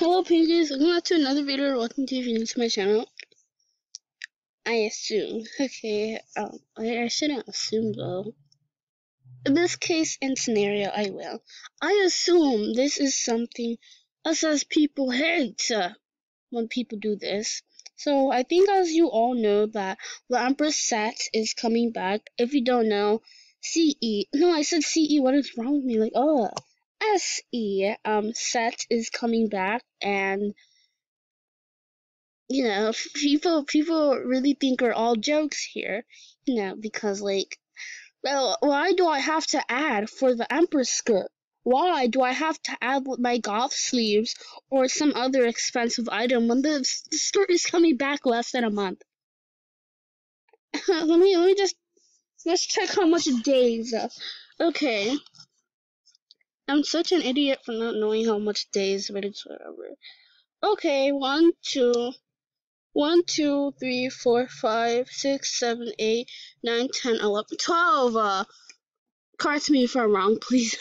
Hello Pinkers, welcome back to another video welcome to if you're new to my channel. I assume. Okay, um, I, shouldn't assume though. In this case and scenario, I will. I assume this is something us as people hate uh, when people do this. So I think as you all know that the Empress set is coming back. If you don't know, CE. No, I said CE. What is wrong with me? Like, oh. SE um set is coming back and you know people people really think we're all jokes here you know because like well why do I have to add for the empress skirt? Why do I have to add my golf sleeves or some other expensive item when the, the skirt is coming back less than a month? Let me let me just let's check how much days okay I'm such an idiot for not knowing how much days, but it's whatever. Okay, one, two, one, two, three, four, five, six, seven, eight, nine, ten, eleven, twelve. Uh, correct me if I'm wrong, please.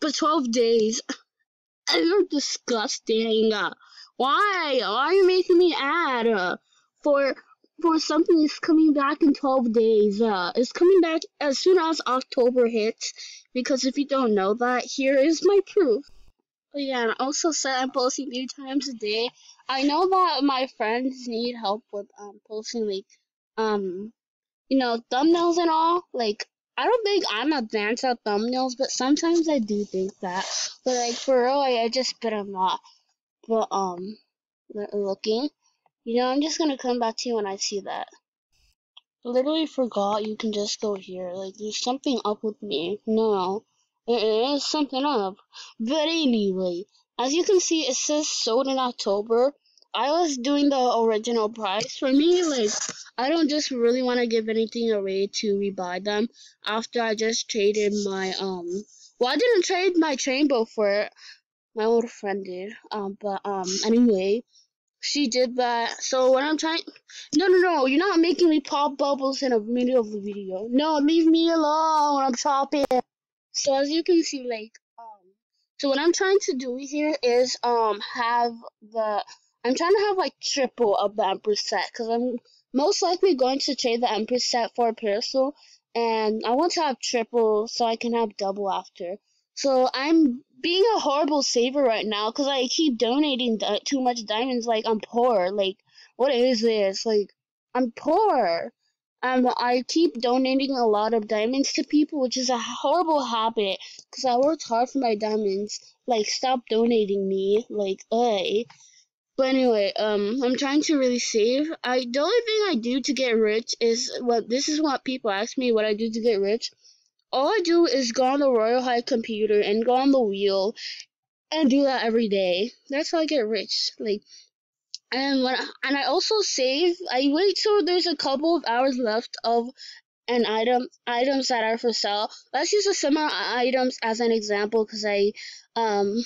but twelve days. You're disgusting. Why? Why are you making me add uh, for for something that's coming back in 12 days. Uh, it's coming back as soon as October hits, because if you don't know that, here is my proof. But yeah, and also said I'm posting three times a day. I know that my friends need help with um posting like um you know thumbnails and all. Like I don't think I'm advanced at thumbnails, but sometimes I do think that. But like for real, I, I just bet I'm not. But um, looking. You know, I'm just gonna come back to you when I see that. Literally forgot you can just go here. Like, there's something up with me. No, there is something up. But anyway, as you can see, it says sold in October. I was doing the original price. For me, like, I don't just really want to give anything away to rebuy them after I just traded my, um, well, I didn't trade my Chainbow for it. My old friend did. Um, but, um, anyway, she did that. So what I'm trying, no, no, no, you're not making me pop bubbles in the middle of the video. No, leave me alone. I'm chopping. So as you can see, like, um, so what I'm trying to do here is um have the, I'm trying to have like triple of the Empress set because I'm most likely going to trade the Empress set for a parasol, and I want to have triple so I can have double after. So I'm being a horrible saver right now because I keep donating too much diamonds. Like I'm poor. Like what is this? Like I'm poor. Um, I keep donating a lot of diamonds to people, which is a horrible habit because I worked hard for my diamonds. Like stop donating me. Like ugh. But anyway, um, I'm trying to really save. I the only thing I do to get rich is what this is what people ask me what I do to get rich all I do is go on the Royale High computer and go on the wheel and do that every day. That's how I get rich. Like, and when I, and I also save. I wait till there's a couple of hours left of an item items that are for sale. Let's use the summer items as an example because I um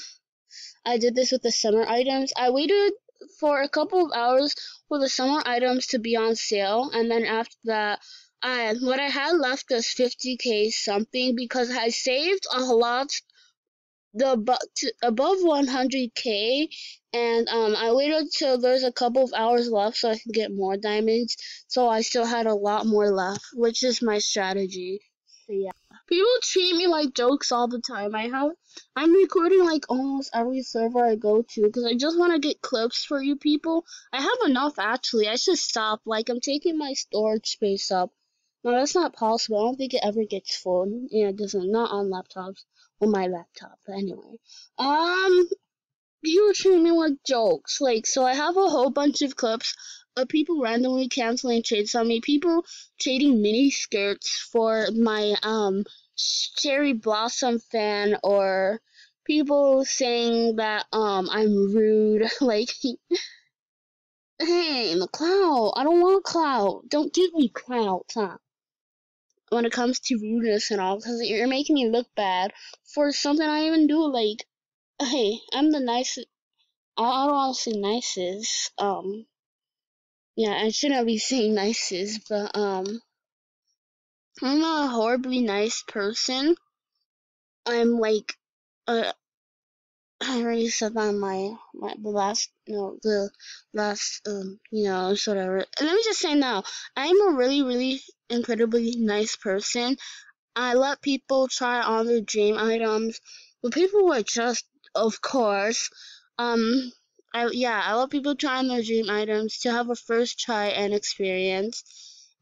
I did this with the summer items. I waited for a couple of hours for the summer items to be on sale, and then after that uh, what I had left was 50k something because I saved a lot the above 100k and um I waited till there's a couple of hours left so I can get more diamonds so I still had a lot more left which is my strategy. So yeah. People treat me like jokes all the time. I have I'm recording like almost every server I go to because I just want to get clips for you people. I have enough actually. I should stop. Like I'm taking my storage space up no, that's not possible. I don't think it ever gets full. Yeah, it doesn't. Not on laptops. On my laptop. But anyway. Um, you were treating me like jokes. Like, so I have a whole bunch of clips of people randomly canceling trades on me. People trading mini skirts for my, um, cherry blossom fan or people saying that, um, I'm rude. Like, hey, the clout. I don't want clout. Don't give me clout, huh? When it comes to rudeness and all, because you're making me look bad for something I even do. Like, hey, I'm the nicest. I don't want to say nicest. Um, yeah, I shouldn't be saying nicest, but um, I'm not a horribly nice person. I'm like, uh, I already said that in my, my the last know the last um you know whatever. And let me just say now, I'm a really really incredibly nice person. I let people try on their dream items, but people were just of course um I yeah I let people try on their dream items to have a first try and experience.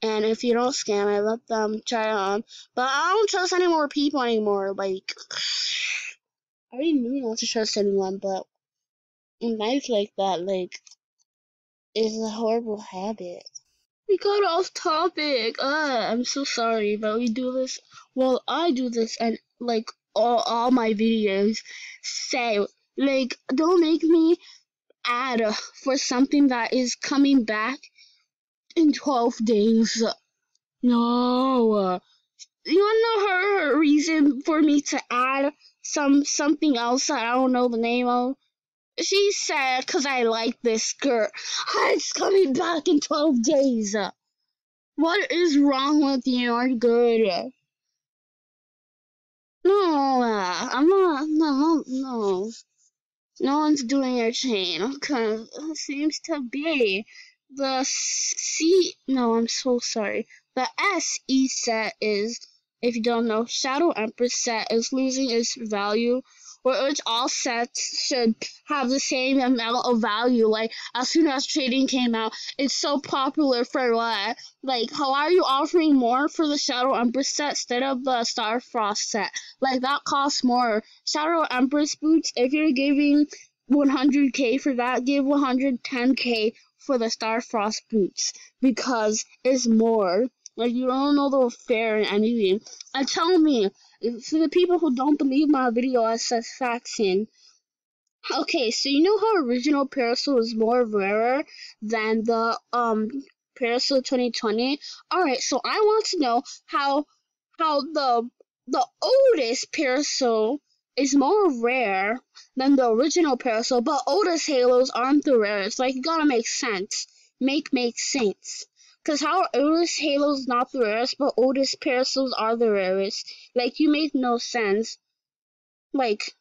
And if you don't scam, I let them try on. But I don't trust any more people anymore. Like. I already knew not to trust anyone, but in life like that, like, is a horrible habit. We got off topic. Uh, I'm so sorry, but we do this. Well, I do this, and like all all my videos say, like, don't make me ad for something that is coming back in 12 days. No. You wanna know her reason for me to add some something else that I don't know the name of. She said, "Cause I like this skirt. It's coming back in 12 days. What is wrong with you? Are you good?" No, I'm not. No, no. No one's doing your chain. Cause it seems to be the C. No, I'm so sorry. The SE set is if you don't know, Shadow Empress set is losing its value, which all sets should have the same amount of value. Like as soon as trading came out, it's so popular for what? Like how are you offering more for the Shadow Empress set instead of the Star Frost set? Like that costs more. Shadow Empress boots, if you're giving 100k for that, give 110k for the Star Frost boots because it's more. Like you don't know the fair and anything. And tell me, for the people who don't believe my video as satisfaction. Okay, so you know how original Parasol is more rarer than the um Parasol 2020? Alright, so I want to know how how the the oldest Parasol is more rare than the original Parasol, but oldest Halos aren't the rarest. Like, you gotta make sense. Make make sense. Because how Otis Halo's not the rarest, but Otis Parasols are the rarest. Like, you make no sense. Like,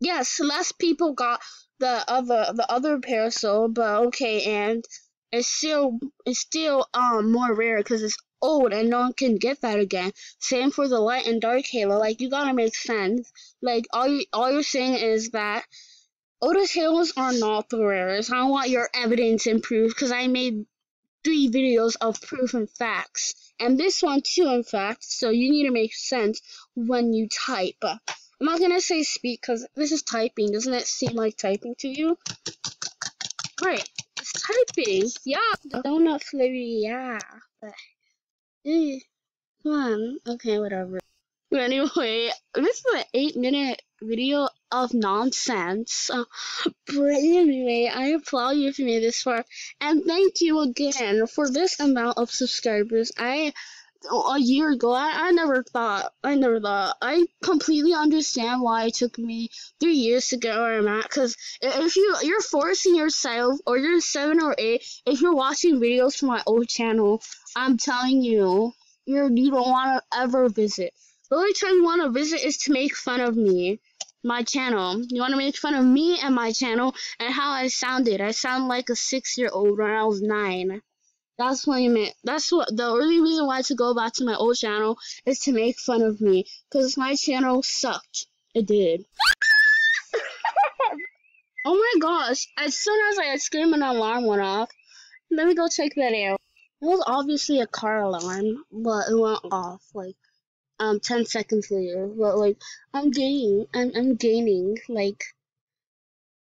yes, less people got the other the other parasol, but okay, and it's still it's still um more rare because it's old and no one can get that again. Same for the light and dark halo. Like you gotta make sense. Like all you all you're saying is that Otis Halos are not the rarest. I want your evidence proof because I made three videos of proof and facts. And this one too, in fact, so you need to make sense when you type. I'm not gonna say speak because this is typing. Doesn't it seem like typing to you? Right, it's typing. Yeah, donut flavor, yeah. But, eh, come on. Okay, whatever. Anyway, this is an eight minute video of nonsense. Uh, but anyway, I applaud you if you made this far. And thank you again for this amount of subscribers. I a year ago, I, I never thought, I never thought, I completely understand why it took me three years to get where I'm at. Cause if you you're forcing yourself, or you're seven or eight, if you're watching videos from my old channel, I'm telling you, you're you don't want to ever visit. The only time you want to visit is to make fun of me my channel. You want to make fun of me and my channel and how I sounded. I sound like a six year old when I was nine. That's what you meant. That's what the only reason why to go back to my old channel is to make fun of me. Because my channel sucked. It did. oh my gosh. As soon as I screamed, an alarm went off. Let me go check that out. It was obviously a car alarm, but it went off. Like, um 10 seconds later but like i'm gaining i'm, I'm gaining like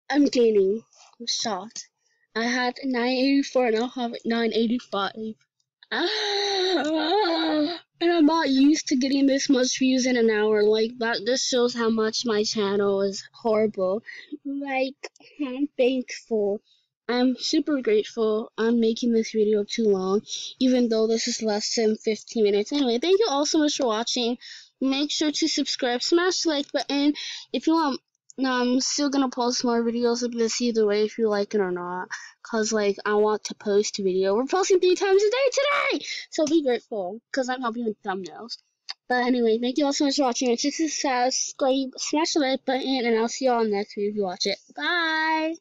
i'm gaining i'm shocked i had 984 now i have 985 ah, and i'm not used to getting this much views in an hour like that just shows how much my channel is horrible. Like i'm thankful I'm super grateful I'm making this video too long, even though this is less than 15 minutes. Anyway, thank you all so much for watching. Make sure to subscribe, smash the like button if you want. Now, I'm still gonna post more videos of this either way if you like it or not. Cause, like, I want to post a video. We're posting three times a day today! So be grateful, cause I'm helping with thumbnails. But anyway, thank you all so much for watching. Sure to subscribe, smash the like button, and I'll see you all next week if you watch it. Bye!